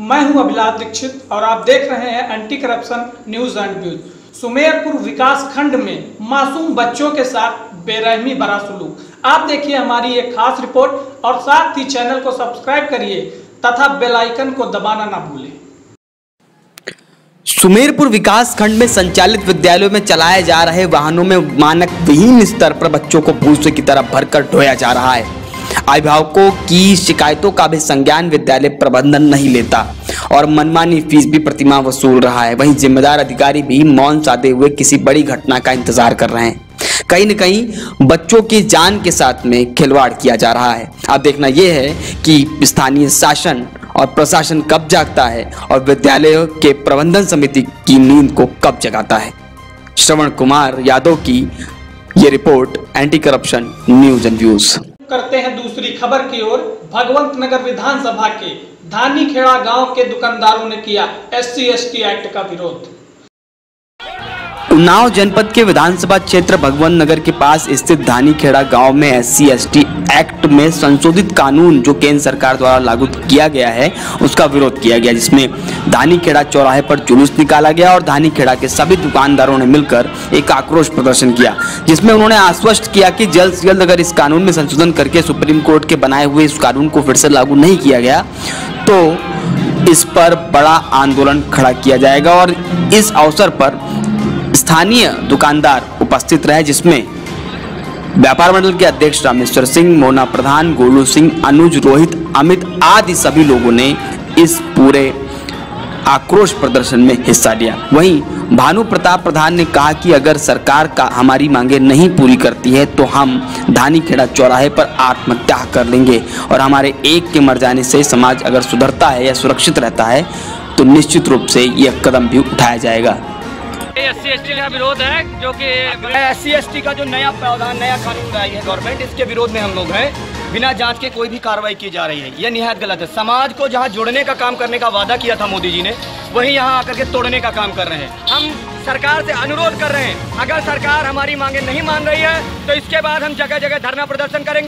मैं हूँ अभिलाष दीक्षित और आप देख रहे हैं anti corruption news and views Sumerpur विकास खंड में मासूम बच्चों के साथ बेरहमी भरा सुलूक। आप देखिए हमारी एक खास रिपोर्ट और साथ ही चैनल को सब्सक्राइब करिए तथा बेल आइकन को दबाना ना भूलें। सुमेरपुर विकास खंड में संचालित विद्यालयों में चलाए जा रहे वाहनों में मानक विहीन स्तर पर बच्चों को भूसे की तरह भरकर ढोया जा रहा है। अभिभावकों की शिकायतों का भी संज्ञान विद्यालय प्रबंधन नहीं लेता। और मनमानी फ़ीस भी प्रतिमा वसूल रहा है। वहीं जिम्मेदार अधिकारी भी मौन साधे हुए किसी बड़ी घटना का इंतज़ार कर रहे हैं। कहीं न कहीं बच्चों की जान के साथ में खिलवाड़ किया जा रहा है। अब देखना यह है कि स्थानीय शासन और प्रशासन कब जागता है और विद्यालयों के प्रबंधन समिति की नींद को कब जगाता है। श्रवण कुमार यादव की ये report, anti corruption news and views. करते हैं दूसरी खबर की ओर। भगवंत नगर विधानसभा के धानीखेड़ा गाँव के दुकानदारों ने किया एस सी एक्ट का विरोध। उन्नाव जनपद के विधानसभा क्षेत्र भगवान नगर के पास स्थित धानी खेड़ा गाँव में एस सी एक्ट में संशोधित कानून जो केंद्र सरकार द्वारा लागू किया गया है, उसका विरोध किया गया, जिसमें धानी खेड़ा चौराहे पर जुलूस निकाला गया और धानी खेड़ा के सभी दुकानदारों ने मिलकर एक आक्रोश प्रदर्शन किया, जिसमें उन्होंने आश्वस्त किया कि जल्द से जल्द अगर इस कानून में संशोधन करके सुप्रीम कोर्ट के बनाए हुए इस कानून को फिर से लागू नहीं किया गया तो इस पर बड़ा आंदोलन खड़ा किया जाएगा और इस अवसर पर स्थानीय दुकानदार उपस्थित रहे, जिसमें व्यापार मंडल के अध्यक्ष रामेश्वर सिंह, मोना प्रधान, गोलू सिंह, अनुज रोहित, अमित आदि सभी लोगों ने इस पूरे आक्रोश प्रदर्शन में हिस्सा लिया। वहीं भानु प्रताप प्रधान ने कहा कि अगर सरकार का हमारी मांगे नहीं पूरी करती है तो हम धानी खेड़ा चौराहे पर आत्महत्या कर लेंगे और हमारे एक के मर जाने से समाज अगर सुधरता है या सुरक्षित रहता है तो निश्चित रूप से यह कदम भी उठाया जाएगा। एस सी का विरोध है, जो कि एस सी का जो नया प्रावधान, नया कानून लाई है गवर्नमेंट इसके विरोध में हम लोग हैं। बिना जाँच के कोई भी कार्रवाई की जा रही है। यह निहायत गलत है। समाज को जहाँ जुड़ने का काम करने का वादा किया था मोदी जी ने, वही यहाँ आकर के तोड़ने का काम कर रहे हैं। हम सरकार से अनुरोध कर रहे हैं। अगर सरकार हमारी मांगे नहीं मान रही है तो इसके बाद हम जगह जगह धरना प्रदर्शन करेंगे।